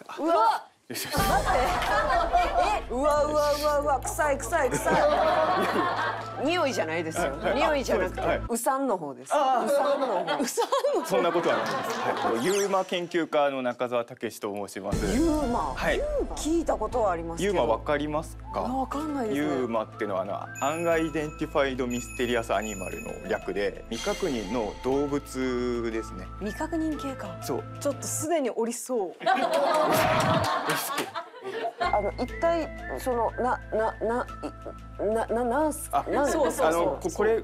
ですあうわ。よしよしえうわうわうわうわ。臭い臭い臭い 匂いじゃないですよ。匂いじゃなくて、そうですはい。うさんの方です。うさんの方。うさんのそんなことはないです、はい、 UMA研究家の中澤武と申します。 UMA、はい。聞いたことはありますけど。 UMAわかりますか？あわかんないですね。 UMAっていうのはあの unidentified mysterious animal の略で未確認の動物ですね。未確認系か。そう。ちょっとすでにおりそう あの一体そのななななななんすあなんそうそうあのここれ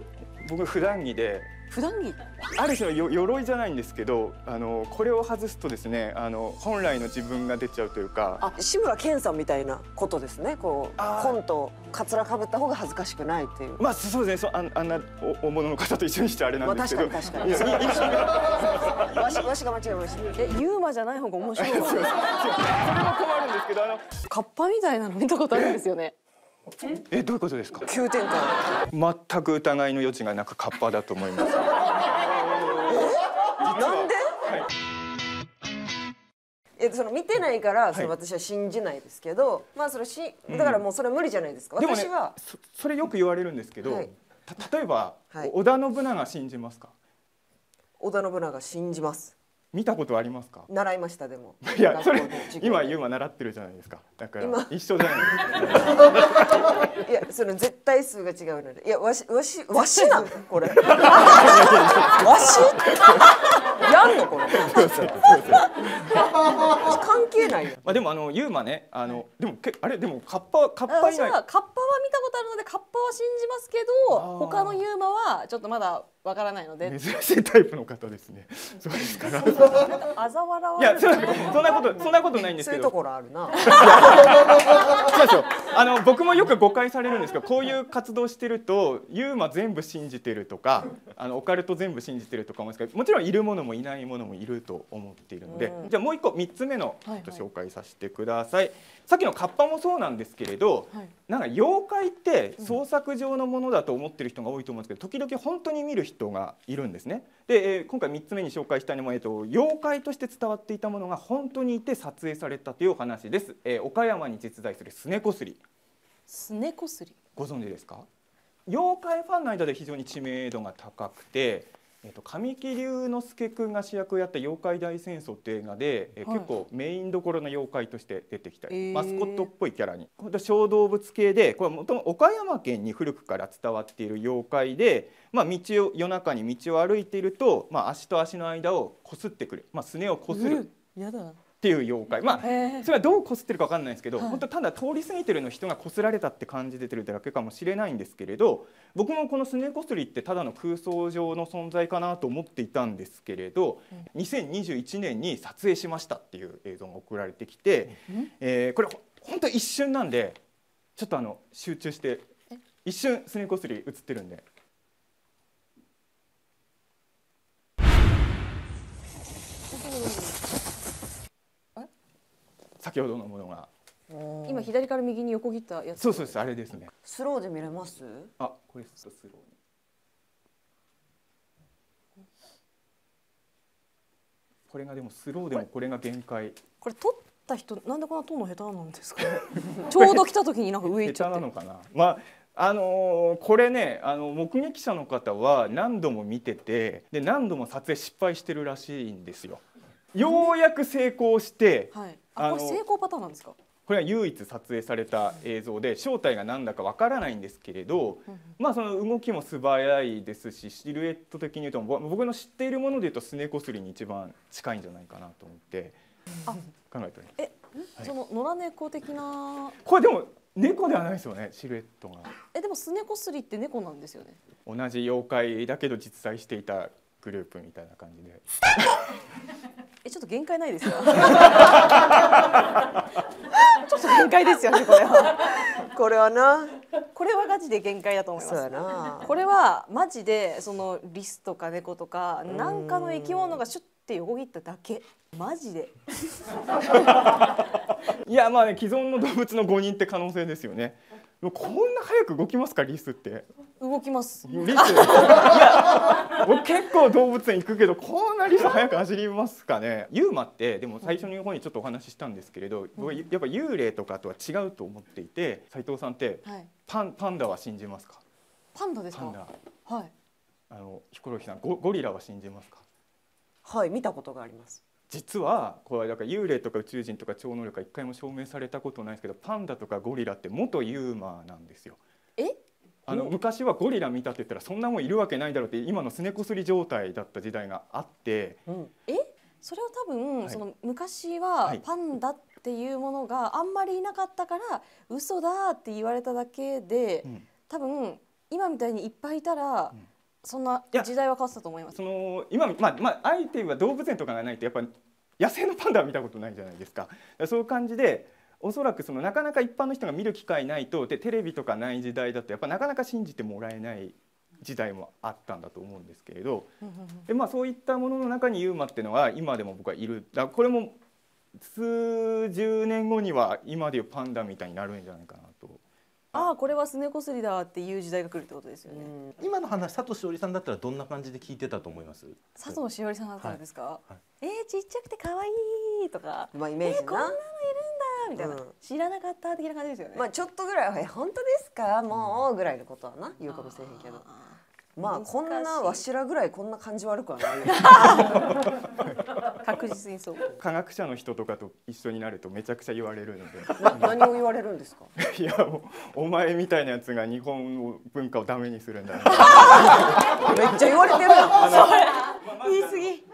僕普段着で。普段着？ある種のよ鎧じゃないんですけどあのこれを外すとですねあの本来の自分が出ちゃうというか。あ志村けんさんみたいなことですね。こうコントカツラかぶった方が恥ずかしくないっていう。まあそうですね。そうあんあんなお大物の方と一緒にしてあれなまあんです確けど。かに確かに。いやいいわしわしが間違えました。えユーマじゃない方が面白い。それも困るんですけどあのカッパみたいなの見たことあるんですよね。えどういうことですか？急展開。全く疑いの余地がなくカッパだと思います。なんで？えその見てないからそのはい私は信じないですけど、まあそれしだからもうそれは無理じゃないですか、でもね私は。そそれよく言われるんですけど、はい。た例えば、はい。織田信長信じますか？織田信長信じます。見たことありますか？習いましたでも。いやそれ今ユーマ習ってるじゃないですか。だから今。一緒じゃないですか。いやその絶対数が違うので。いやわしわしわしなんこれ。わし？やんのこれ。関係ないよ。まあでもあのユーマねあの、でもけあれでもカッパカッパ以私外はカッパは見たことあるのでカッパは信じますけど他のユーマはちょっとまだわからないので。珍しいタイプの方ですね。そうですか。らい嘲笑われるやそそんなことそんなことないんですそういうとけどころあるな。あの僕もよく誤解されるんですけどこういう活動してるとユーマ全部信じてるとかあのオカルト全部信じてるとか思うんですけどもちろんいるものもいないものもいると思っているので、うん。じゃあもう一個三つ目のと紹介させてください、さっきのカッパもそうなんですけれど、はい。なんか妖怪って創作上のものだと思ってる人が多いと思うんですけど時々本当に見る人がいるんですね。で、えー今回3つ目に紹介したいのも、えー、と妖怪として伝わっていたものが本当にいて撮影されたというお話です。えー岡山に実在するスネコスリすねこすりご存知ですか？妖怪ファンの間で非常に知名度が高くて、えー、と神木隆之介君が主役をやった「妖怪大戦争」っていう映画で、えーはい。結構メインどころの妖怪として出てきたり、へー。マスコットっぽいキャラに。本当小動物系でこれもともと岡山県に古くから伝わっている妖怪で、まあ、道を夜中に道を歩いていると、まあ、足と足の間をこすってくる、まあ、すねをこする。やだていう妖怪。まあそれはどうこすってるかわかんないんですけど、はい。本当ただ通り過ぎてるの人がこすられたって感じ出てるだけかもしれないんですけれど僕もこのスネこすりってただの空想上の存在かなと思っていたんですけれど、2021年に撮影しましたっていう映像が送られてきて、えーこれほ本当一瞬なんでちょっとあの集中して一瞬スネこすり映ってるんで。先ほどのものが。今左から右に横切ったやつ。そうそうですあれですね。スローで見れます？あこれスローに。これがでもスローでもこれが限界。これ撮った人なんでこんな撮るの下手なんですかね？ちょうど来た時になんか上行っちゃって。下手なのかな？まああのーこれねあの目撃者の方は何度も見ててで何度も撮影失敗してるらしいんですよ。ようやく成功してはいあこれ成功パターンなんですか？これは唯一撮影された映像で正体が何だかわからないんですけれど、まあその動きも素早いですしシルエット的に言うとぼ僕の知っているもので言うとスネコスリに一番近いんじゃないかなと思ってあ考えております。え、その野良猫的な？これでも猫ではないですよねシルエットが。えでもスネコスリって猫なんですよね？同じ妖怪だけど実在していたグループみたいな感じで えちょっと限界ないですか ちょっと限界ですよねこれは。これはな。これはガチで限界だと思いそうやますな。これはマジでそのリスとか猫とか何かの生き物がシュッて横切っただけ。マジで。いやまあね既存の動物の誤認って可能性ですよねこんな早く動きますかリスって。動きます。リス。いや僕結構動物園行くけどこんなリス早く走りますかね。ユーマってでも最初の方にちょっとお話ししたんですけれど、僕やっぱ幽霊とかとは違うと思っていて斉藤さんってはい。パンパンダは信じますか？パンダですか？パンダ。はい。あのヒコロヒーさんゴゴリラは信じますか？はい見たことがあります実はこれだから幽霊とか宇宙人とか超能力が一回も証明されたことないですけどパンダとかゴリラって元ユーマなんですよ。え？あの昔はゴリラ見たって言ったらそんなもんいるわけないだろうって今のすねこすり状態だった時代があって。うん。え？それは多分、はい。その昔ははい。パンダっていうものがあんまりいなかったから嘘だって言われただけで、うん。多分今みたいにいっぱいいたら、うん。そんな時代は変わってたと思います。その今まあまあ相手は動物園とかがないとやっぱ野生のパンダは見たことないじゃないですか。そういう感じでおそらくそのなかなか一般の人が見る機会ないとでテレビとかない時代だとやっぱなかなか信じてもらえない時代もあったんだと思うんですけれどで、まあ、そういったものの中にユーマっていうのは今でも僕はいるだこれも数十年後には今でいうパンダみたいになるんじゃないかなと。ああこれはすねこすりだっていう時代が来るってことですよね、今の話佐藤しおりさんだったらどんな感じで聞いてたと思います？佐藤しおりさんだったらですか、はい。はえー、ちっちゃくて可愛いとか。まあイメージな。えーこんなのいるんだみたいな、うん。知らなかった的な感じですよね、まあちょっとぐらいは「え本当ですか？もう」ぐらいのことはな。言うかもしれへんけど。あまあこんなわしらぐらいこんな感じ悪くはない 確実にそう。科学者の人とかと一緒になるとめちゃくちゃ言われるので。な何を言われるんですか？いやもうお前みたいなやつが日本文化をダメにするんだよ めっちゃ言われてる 言い過ぎ。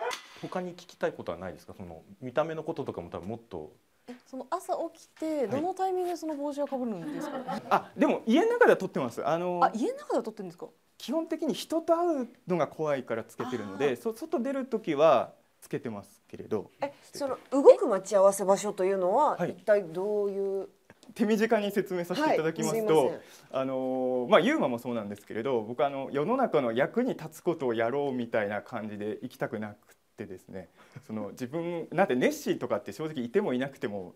他に聞きたいことはないですか？その見た目のこととかも多分もっと。えその朝起きてどのタイミングでその帽子をかぶるんですか、あでも家の中では撮ってます。あのあ家の中では撮ってるんですか？基本的に人と会うのが怖いからつけてるのでそ外出る時はつけてますけれど。えその動く待ち合わせ場所というのははい。一体どういう？手短に説明させていただきますと、はいすあのまあユーマもそうなんですけれど僕あの世の中の役に立つことをやろうみたいな感じで生きたくなくてですね。その自分なんてネッシーとかって正直いてもいなくても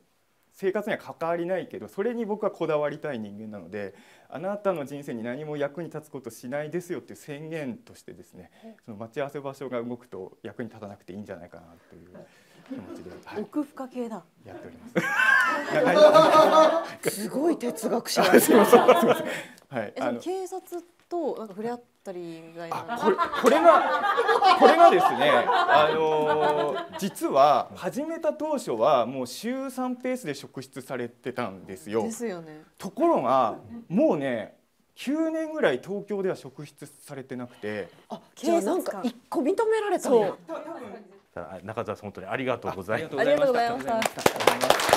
生活には関わりないけどそれに僕はこだわりたい人間なのであなたの人生に何も役に立つことしないですよっていう宣言としてですねその待ち合わせ場所が動くと役に立たなくていいんじゃないかなという気持ちで、はい、奥深系だ。やっております。すごい哲学者。あすみません。はい。警察となんか触れ合ったりみたいな。あこれこれがこれがですねあのー実は始めた当初はもう週3ペースで職質されてたんですよ。で。すよね。ところがもうね9年ぐらい東京では職質されてなくて。あじゃあなんか一個認められたんやそう中澤さん本当にありがとうございますありがとうございました。ありがとうございました